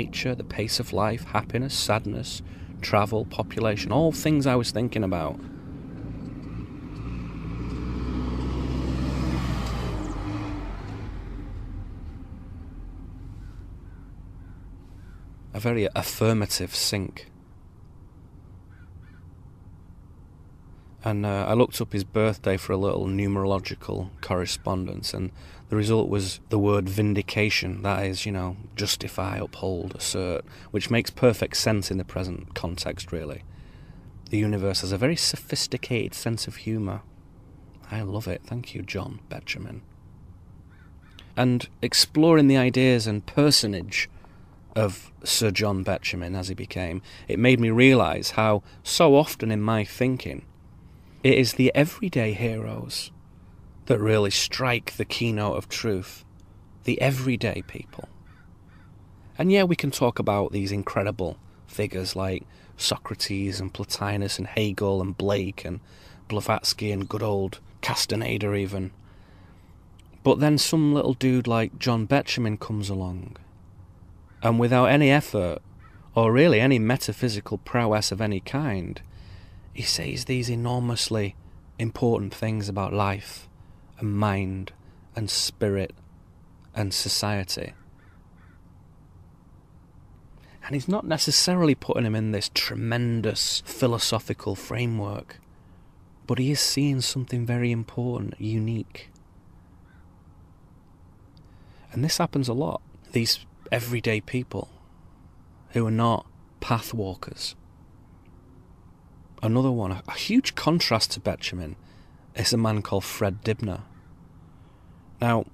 nature, the pace of life, happiness, sadness, travel, population, all things I was thinking about. A very affirmative sync. And uh, I looked up his birthday for a little numerological correspondence, and the result was the word vindication. That is, you know, justify, uphold, assert, which makes perfect sense in the present context, really. The universe has a very sophisticated sense of humour. I love it. Thank you, John Betjeman. And exploring the ideas and personage of Sir John Betjeman as he became, it made me realise how so often in my thinking it is the everyday heroes that really strike the keynote of truth. The everyday people. And yeah, we can talk about these incredible figures like Socrates and Plotinus and Hegel and Blake and Blavatsky and good old Castaneda, even. But then some little dude like John Betjeman comes along, and without any effort, or really any metaphysical prowess of any kind, he says these enormously important things about life and mind and spirit and society. And he's not necessarily putting him in this tremendous philosophical framework, but he is seeing something very important, unique. And this happens a lot. These everyday people who are not pathwalkers another one, a, huge contrast to Betjeman, is a man called Fred Dibnah. Now,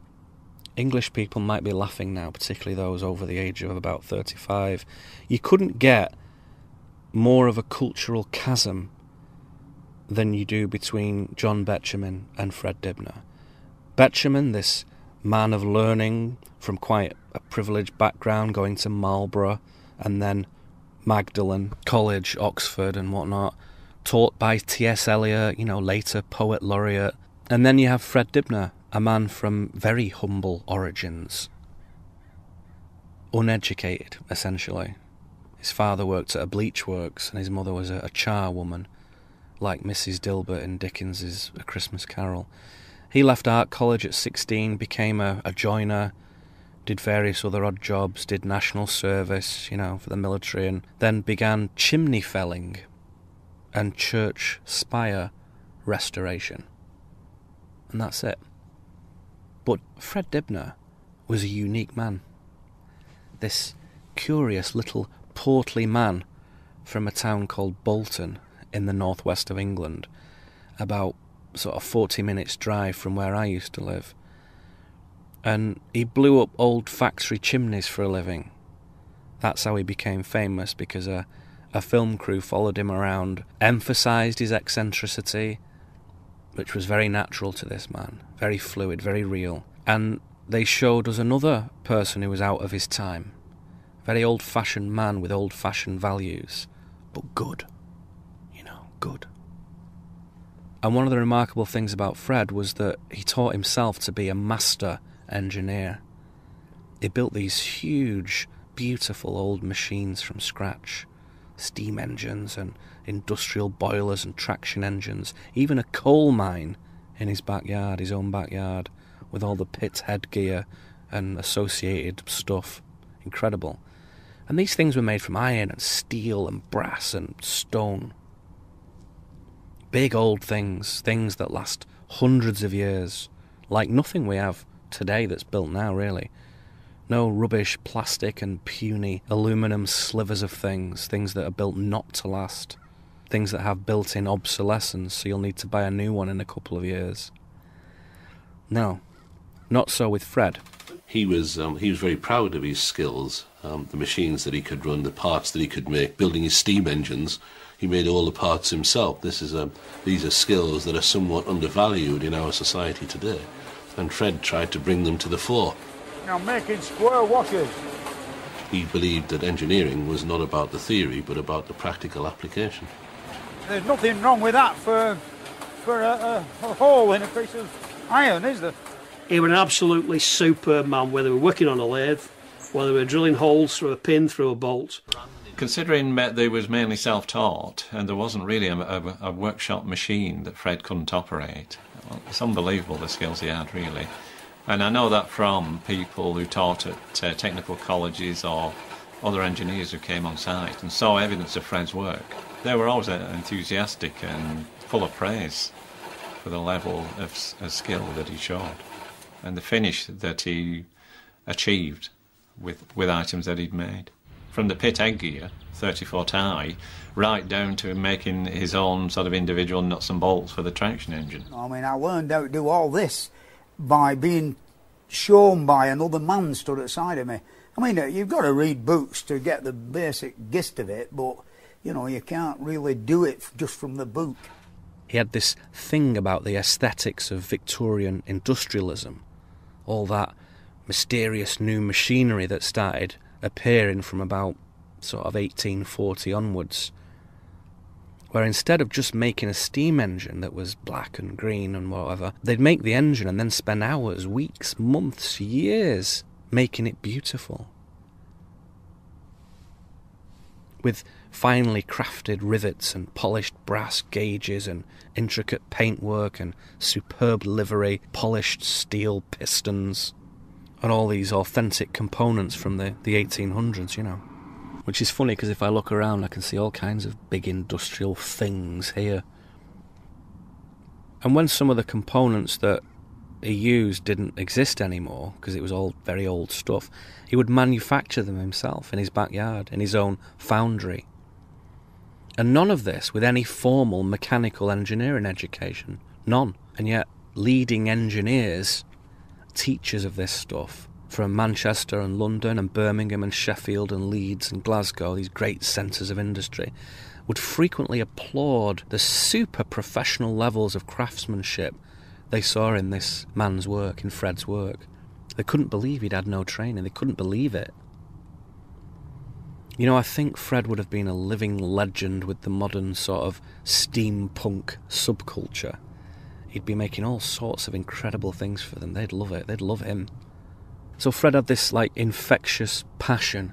English people might be laughing now, particularly those over the age of about 35. You couldn't get more of a cultural chasm than you do between John Betjeman and Fred Dibnah. Betjeman, this man of learning from quite a privileged background, going to Marlborough and then Magdalen College, Oxford, and whatnot, taught by T.S. Eliot, you know, later poet laureate. And then you have Fred Dibnah, a man from very humble origins. Uneducated, essentially. His father worked at a bleach works and his mother was a, a charwoman, like Mrs. Dilber in Dickens's A Christmas Carol. He left art college at 16, became a, a joiner, did various other odd jobs, did national service, you know, for the military, and then began chimney felling and church spire restoration. And that's it. But Fred Dibnah was a unique man. This curious little portly man from a town called Bolton in the northwest of England, about sort of 40 minutes' drive from where I used to live. And he blew up old factory chimneys for a living. That's how he became famous because a a film crew followed him around, emphasized his eccentricity, which was very natural to this man, very fluid, very real. And they showed us another person who was out of his time. Very old fashioned man with old fashioned values, but good. You know, good. And one of the remarkable things about Fred was that he taught himself to be a master engineer. He built these huge, beautiful old machines from scratch steam engines and industrial boilers and traction engines, even a coal mine in his backyard, his own backyard, with all the pit headgear and associated stuff. Incredible. And these things were made from iron and steel and brass and stone. Big old things, things that last hundreds of years, like nothing we have today that's built now, really. No rubbish plastic and puny aluminum slivers of things, things that are built not to last, things that have built in obsolescence, so you'll need to buy a new one in a couple of years. No, not so with Fred. He was um, he was very proud of his skills, um, the machines that he could run, the parts that he could make, building his steam engines. He made all the parts himself. This is um, these are skills that are somewhat undervalued in our society today, and Fred tried to bring them to the fore. Now making square washers. He believed that engineering was not about the theory, but about the practical application. There's nothing wrong with that for for a, a, a hole in a piece of iron, is there? He was an absolutely superb man, whether we were working on a lathe whether we were drilling holes through a pin through a bolt. Considering met they was mainly self-taught and there wasn't really a, a, a workshop machine that Fred couldn't operate, well, it's unbelievable the skills he had, really. And I know that from people who taught at uh, technical colleges or other engineers who came on site and saw evidence of Fred's work. They were always uh, enthusiastic and full of praise for the level of, of skill that he showed and the finish that he achieved with, with items that he'd made. From the pit egg gear, 30 foot high, right down to making his own sort of individual nuts and bolts for the traction engine. I mean, I learned how to do all this by being shown by another man stood at the side of me. I mean, uh, you've got to read books to get the basic gist of it, but, you know, you can't really do it just from the book. He had this thing about the aesthetics of Victorian industrialism, all that mysterious new machinery that started appearing from about sort of 1840 onwards, where instead of just making a steam engine that was black and green and whatever, they'd make the engine and then spend hours, weeks, months, years making it beautiful. With finely crafted rivets and polished brass gauges and intricate paintwork and superb livery, polished steel pistons, and all these authentic components from the, the 1800s, you know. Which is funny because if I look around, I can see all kinds of big industrial things here. And when some of the components that he used didn't exist anymore, because it was all very old stuff, he would manufacture them himself in his backyard, in his own foundry. And none of this with any formal mechanical engineering education. None. And yet, leading engineers, teachers of this stuff, from Manchester and London and Birmingham and Sheffield and Leeds and Glasgow, these great centres of industry, would frequently applaud the super professional levels of craftsmanship they saw in this man's work, in Fred's work. They couldn't believe he'd had no training, they couldn't believe it. You know, I think Fred would have been a living legend with the modern sort of steampunk subculture. He'd be making all sorts of incredible things for them. They'd love it. They'd love him. So Fred had this like infectious passion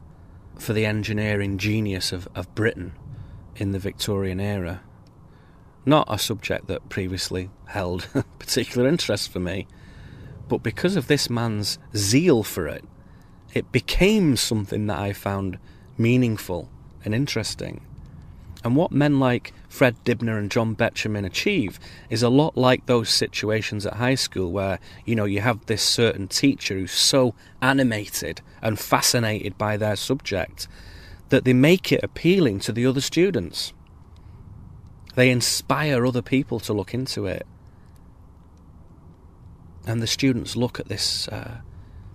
for the engineering genius of, of Britain in the Victorian era. Not a subject that previously held particular interest for me, but because of this man's zeal for it, it became something that I found meaningful and interesting. And what men like Fred Dibnah and John Betjeman achieve is a lot like those situations at high school where, you know, you have this certain teacher who's so animated and fascinated by their subject that they make it appealing to the other students. They inspire other people to look into it. And the students look at this uh,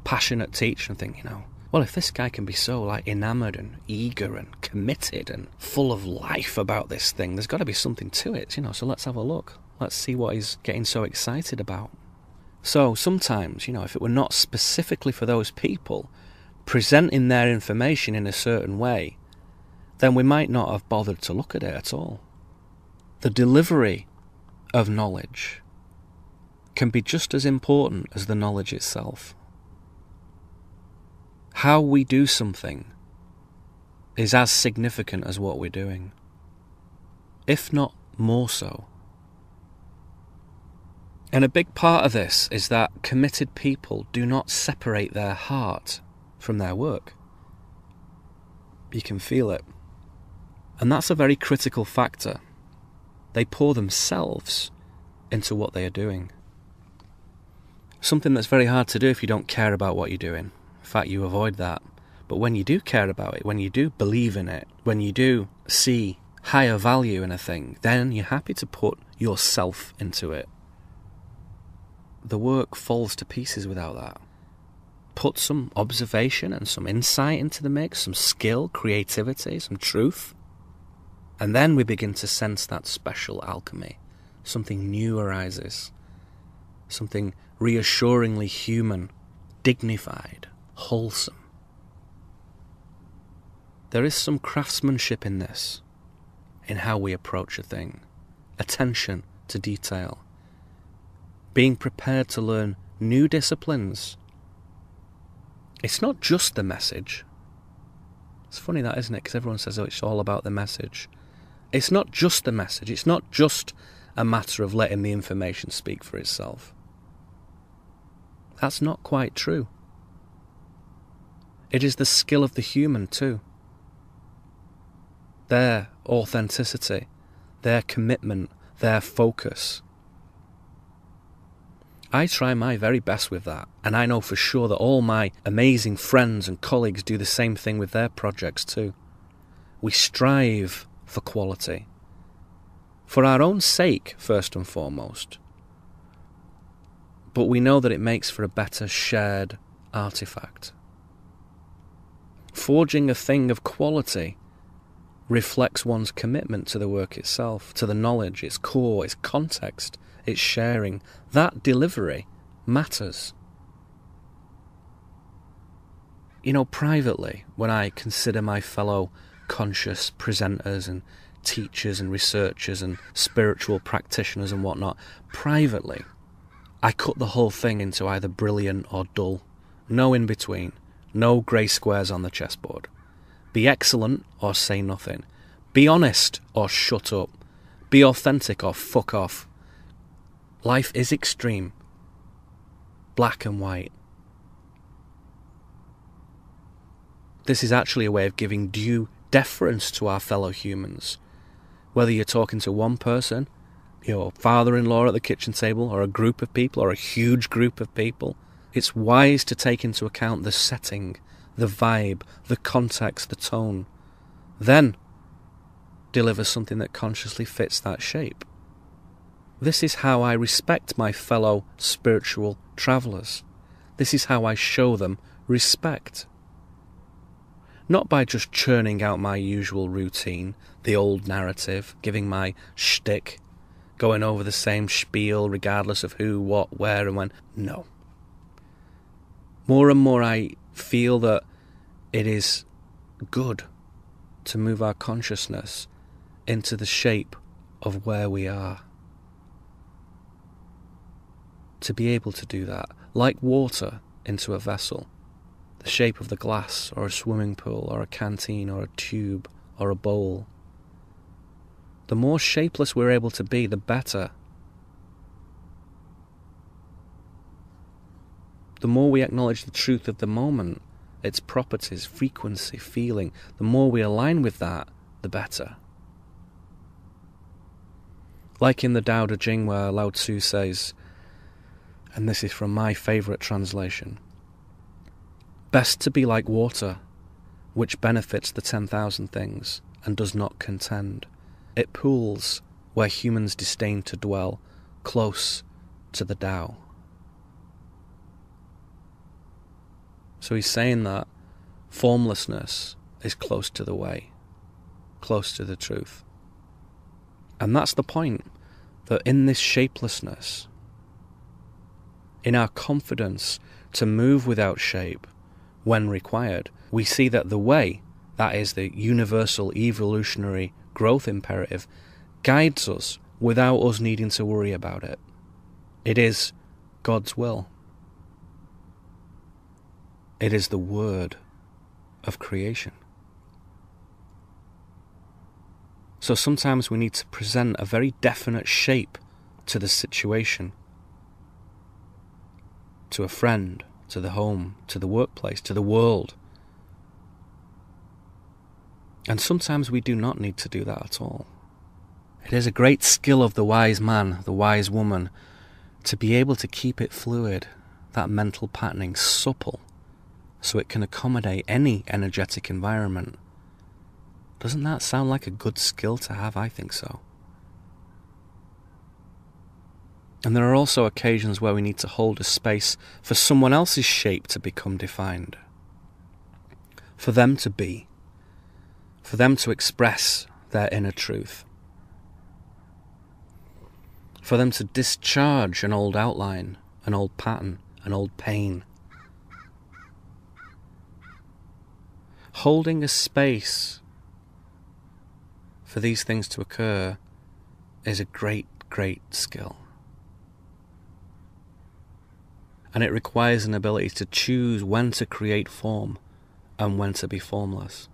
passionate teacher and think, you know, well, if this guy can be so like enamored and eager and committed and full of life about this thing, there's got to be something to it, you know. So let's have a look. Let's see what he's getting so excited about. So sometimes, you know, if it were not specifically for those people presenting their information in a certain way, then we might not have bothered to look at it at all. The delivery of knowledge can be just as important as the knowledge itself how we do something is as significant as what we're doing, if not more so. And a big part of this is that committed people do not separate their heart from their work. You can feel it. And that's a very critical factor. They pour themselves into what they are doing. Something that's very hard to do if you don't care about what you're doing fact, you avoid that. But when you do care about it, when you do believe in it, when you do see higher value in a thing, then you're happy to put yourself into it. The work falls to pieces without that. Put some observation and some insight into the mix, some skill, creativity, some truth. And then we begin to sense that special alchemy. Something new arises. Something reassuringly human, dignified, wholesome. There is some craftsmanship in this, in how we approach a thing, attention to detail, being prepared to learn new disciplines It's not just the message. It's funny that, isn't it? Because everyone says, oh, it's all about the message. It's not just the message. It's not just a matter of letting the information speak for itself. That's not quite true. It is the skill of the human, too. Their authenticity, their commitment, their focus. I try my very best with that, and I know for sure that all my amazing friends and colleagues do the same thing with their projects too. We strive for quality. For our own sake, first and foremost. But we know that it makes for a better shared artifact. Forging a thing of quality reflects one's commitment to the work itself, to the knowledge, its core, its context, its sharing. That delivery matters. You know, privately, when I consider my fellow conscious presenters and teachers and researchers and spiritual practitioners and whatnot, privately, I cut the whole thing into either brilliant or dull. No in between. No grey squares on the chessboard. Be excellent or say nothing. Be honest or shut up. Be authentic or fuck off. Life is extreme. Black and white. This is actually a way of giving due deference to our fellow humans. Whether you're talking to one person, your father in law at the kitchen table, or a group of people, or a huge group of people, it's wise to take into account the setting, the vibe, the context, the tone. Then deliver something that consciously fits that shape. This is how I respect my fellow spiritual travellers. This is how I show them respect not by just churning out my usual routine, the old narrative, giving my shtick, going over the same spiel regardless of who, what, where, and when. No. More and more I feel that it is good to move our consciousness into the shape of where we are. To be able to do that, like water into a vessel the shape of the glass, or a swimming pool, or a canteen, or a tube, or a bowl. The more shapeless we're able to be, the better. The more we acknowledge the truth of the moment, its properties, frequency, feeling, the more we align with that, the better. Like in the Tao Te Ching, where Lao Tzu says, and this is from my favourite translation Best to be like water, which benefits the ten thousand things and does not contend. It pools where humans disdain to dwell, close to the Tao. So he's saying that formlessness is close to the way, close to the truth. And that's the point that in this shapelessness, in our confidence to move without shape, when required, we see that the way, that is, the universal evolutionary growth imperative, guides us without us needing to worry about it. It is God's will. It is the word of creation. So sometimes we need to present a very definite shape to the situation, to a friend, to the home, to the workplace, to the world. And sometimes we do not need to do that at all. It is a great skill of the wise man, the wise woman, to be able to keep it fluid, that mental patterning supple, so it can accommodate any energetic environment. Doesn't that sound like a good skill to have? I think so. And there are also occasions where we need to hold a space for someone else's shape to become defined, for them to be, for them to express their inner truth, for them to discharge an old outline, an old pattern, an old pain. Holding a space for these things to occur is a great, great skill. and it requires an ability to choose when to create form and when to be formless.